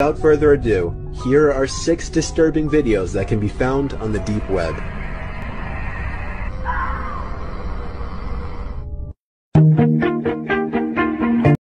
Without further ado, here are six disturbing videos that can be found on the deep web.